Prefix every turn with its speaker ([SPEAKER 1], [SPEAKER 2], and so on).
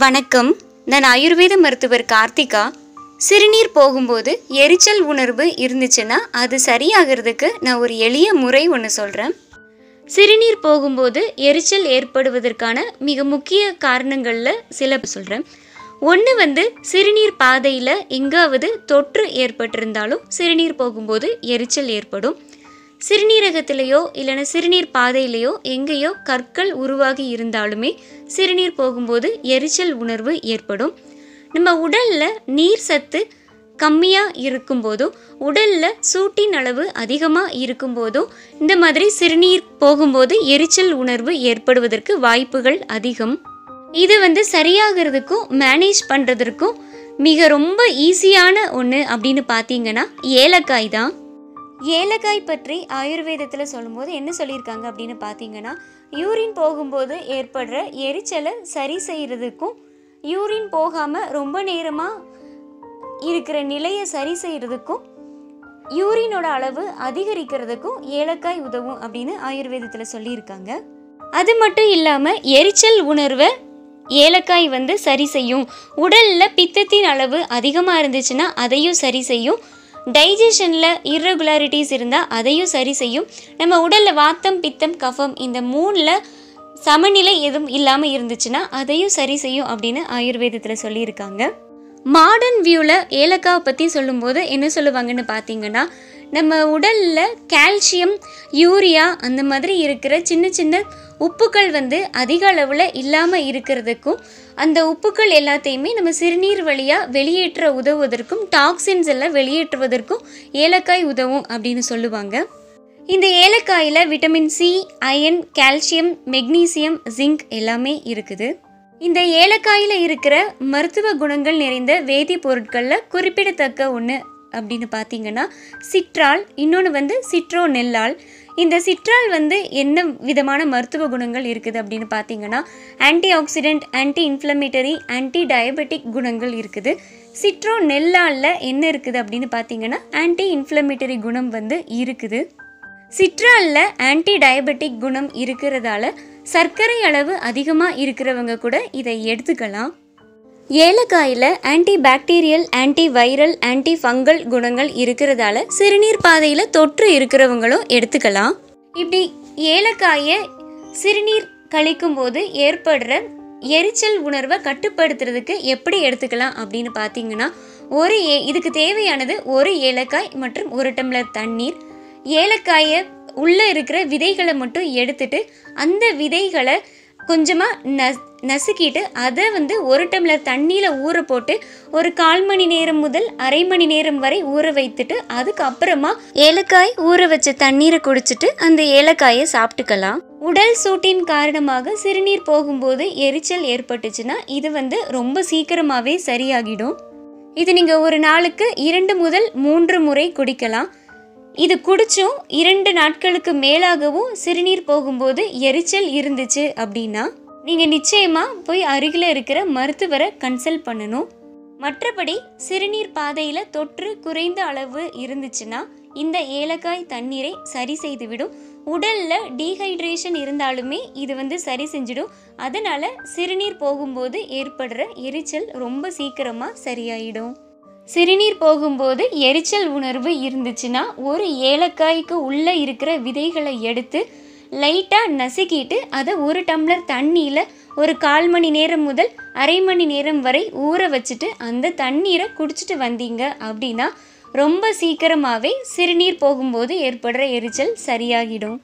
[SPEAKER 1] வணக்கம். நான் ஆயுர்வேத மருத்துவர் கார்த்திகா. சிறுநீர் போகும்போது எரிச்சல் உணர்வு இருந்துச்சுன்னா அது சரியாகிறதுக்கு நான் ஒரு எளிய முறை ஒன்று சொல்கிறேன் சிறுநீர் போகும்போது எரிச்சல் ஏற்படுவதற்கான மிக முக்கிய காரணங்களில் சில சொல்கிறேன் ஒன்று வந்து சிறுநீர் பாதையில் எங்காவது தொற்று ஏற்பட்டிருந்தாலும் சிறுநீர் போகும்போது எரிச்சல் ஏற்படும். சிறுநீரகத்திலேயோ இல்லைன்னா சிறுநீர் பாதையிலேயோ எங்கேயோ கற்கள் உருவாகி இருந்தாலுமே சிறுநீர் போகும்போது எரிச்சல் உணர்வு ஏற்படும். நம்ம உடலில் நீர் சத்து கம்மியாக இருக்கும்போதும் உடலில் சூட்டின் அளவு அதிகமாக இருக்கும்போதும் இந்த மாதிரி சிறுநீர் போகும்போது எரிச்சல் உணர்வு ஏற்படுவதற்கு வாய்ப்புகள் அதிகம். இது வந்து சரியாகிறதுக்கும் மேனேஜ் பண்ணுறதற்கும் மிக ரொம்ப ஈஸியான ஒன்று அப்படின்னு பார்த்தீங்கன்னா ஏலக்காய் தான். ஏலக்காய் பற்றி ஆயுர்வேதத்தில் சொல்லும்போது என்ன சொல்லியிருக்காங்க அப்படின்னு பார்த்தீங்கன்னா யூரின் போகும்போது ஏற்படுற எரிச்சலை சரி செய்கிறதுக்கும் யூரின் போகாமல் ரொம்ப நேரமாக இருக்கிற நிலையை சரி செய்கிறதுக்கும் யூரினோட அளவு அதிகரிக்கிறதுக்கும் ஏலக்காய் உதவும் அப்படின்னு ஆயுர்வேதத்தில் சொல்லியிருக்காங்க. அது மட்டும் இல்லாமல் எரிச்சல் உணர்வை ஏலக்காய் வந்து சரி செய்யும். உடலில் பித்தத்தின் அளவு அதிகமாக இருந்துச்சுன்னா அதையும் சரி செய்யும். டைஜஷனில் இர்ரெகுலாரிட்டிஸ் இருந்தால் அதையும் சரி செய்யும். நம்ம உடலில் வாத்தம் பித்தம் கஃபம் இந்த மூணில் சமநிலை எதுவும் இல்லாமல் இருந்துச்சுன்னா அதையும் சரி செய்யும் அப்படின்னு ஆயுர்வேதத்தில் சொல்லியிருக்காங்க. மாடர்ன் வியூவில் ஏலக்காவை பற்றி சொல்லும்போது என்ன சொல்லுவாங்கன்னு பார்த்தீங்கன்னா நம்ம உடலில் கால்சியம் யூரியா அந்த மாதிரி இருக்கிற சின்ன சின்ன உப்புக்கள் வந்து அதிக அளவில் இல்லாமல் இருக்கிறதுக்கும் அந்த உப்புக்கள் எல்லாத்தையுமே நம்ம சிறுநீர் வழியாக வெளியேற்ற உதவுவதற்கும் டாக்ஸின்ஸ் எல்லாம் வெளியேற்றுவதற்கும் ஏலக்காய் உதவும் அப்படின்னு சொல்லுவாங்க. இந்த ஏலக்காயில் vitamin C iron calcium magnesium zinc எல்லாமே இருக்குது. இந்த ஏலக்காயில் இருக்கிற மருத்துவ குணங்கள் நிறைந்த வேதிப்பொருட்களில் குறிப்பிடத்தக்க ஒன்று அப்படின்னு பார்த்தீங்கன்னா சிட்ரால் இன்னொன்று வந்து சிட்ரோ நெல்லால் இந்த சிட்ரால் வந்து என்ன விதமான மருத்துவ குணங்கள் இருக்குது அப்படின்னு பார்த்தீங்கன்னா antioxidant anti inflammatory anti diabetic குணங்கள் இருக்குது. சிட்ரோ நெல்லாலில் என்ன இருக்குது அப்படின்னு பார்த்தீங்கன்னா ஆன்டி இன்ஃப்ளமேட்டரி குணம் வந்து இருக்குது. சிட்ராலில் ஆன்டி டயபெட்டிக் குணம் இருக்கிறதால சர்க்கரை அளவு அதிகமாக இருக்கிறவங்க கூட இதை எடுத்துக்கலாம். ஏலக்காயில் anti bacterial anti viral anti fungal குணங்கள் இருக்கிறதால சிறுநீர் பாதையில் தொற்று இருக்கிறவங்களும் எடுத்துக்கலாம். இப்படி ஏலக்காயை சிறுநீர் கழிக்கும் போது ஏற்படுற எரிச்சல் உணர்வை கட்டுப்படுத்துறதுக்கு எப்படி எடுத்துக்கலாம் அப்படின்னு பார்த்தீங்கன்னா ஒரு ஏ இதுக்கு தேவையானது ஒரு ஏலக்காய் மற்றும் ஒரு டம்ளர் தண்ணீர். ஏலக்காயை உள்ளே இருக்கிற விதைகளை மட்டும் எடுத்துட்டு அந்த விதைகளை கொஞ்சமாக ந நசுக்கிட்டு அதை வந்து ஒரு டம்ளர் தண்ணியில் ஊற போட்டு ஒரு கால் மணி நேரம் முதல் அரை மணி நேரம் வரை ஊற வைத்துட்டு அதுக்கப்புறமா ஏலக்காய் ஊற வச்ச தண்ணீரை குடிச்சிட்டு அந்த ஏலக்காயை சாப்பிட்டுக்கலாம். உடல் சூட்டின் காரணமாக சிறுநீர் போகும்போது எரிச்சல் ஏற்பட்டுச்சுன்னா இது வந்து ரொம்ப சீக்கிரமாகவே சரியாகிடும். இது நீங்கள் ஒரு நாளுக்கு இரண்டு முதல் மூன்று முறை குடிக்கலாம். இது குடிச்சும் இரண்டு நாட்களுக்கு மேலாகவும் சிறுநீர் போகும்போது எரிச்சல் இருந்துச்சு அப்படின்னா நீங்கள் நிச்சயமாக போய் அருகில் இருக்கிற மருத்துவரை கன்சல்ட் பண்ணணும். மற்றபடி சிறுநீர் பாதையில் தொற்று குறைந்த அளவு இருந்துச்சுன்னா இந்த ஏலக்காய் தண்ணீரை சரி செய்துவிடும். உடலில் டீஹைட்ரேஷன் இருந்தாலுமே இது வந்து சரி செஞ்சிடும். அதனால் சிறுநீர் போகும்போது ஏற்படுற எரிச்சல் ரொம்ப சீக்கிரமாக சரியாயிடும். சிறுநீர் போகும்போது எரிச்சல் உணர்வு இருந்துச்சுன்னா ஒரு ஏலக்காய்க்கு உள்ளே இருக்கிற விதைகளை எடுத்து லைட்டாக நசுக்கிட்டு அதை ஒரு டம்ளர் தண்ணியில் ஒரு கால் மணி நேரம் முதல் அரை மணி நேரம் வரை ஊற வச்சுட்டு அந்த தண்ணீரை குடிச்சிட்டு வந்தீங்க அப்படின்னா ரொம்ப சீக்கிரமாகவே சிறுநீர் போகும்போது ஏற்படுற எரிச்சல் சரியாகிடும்.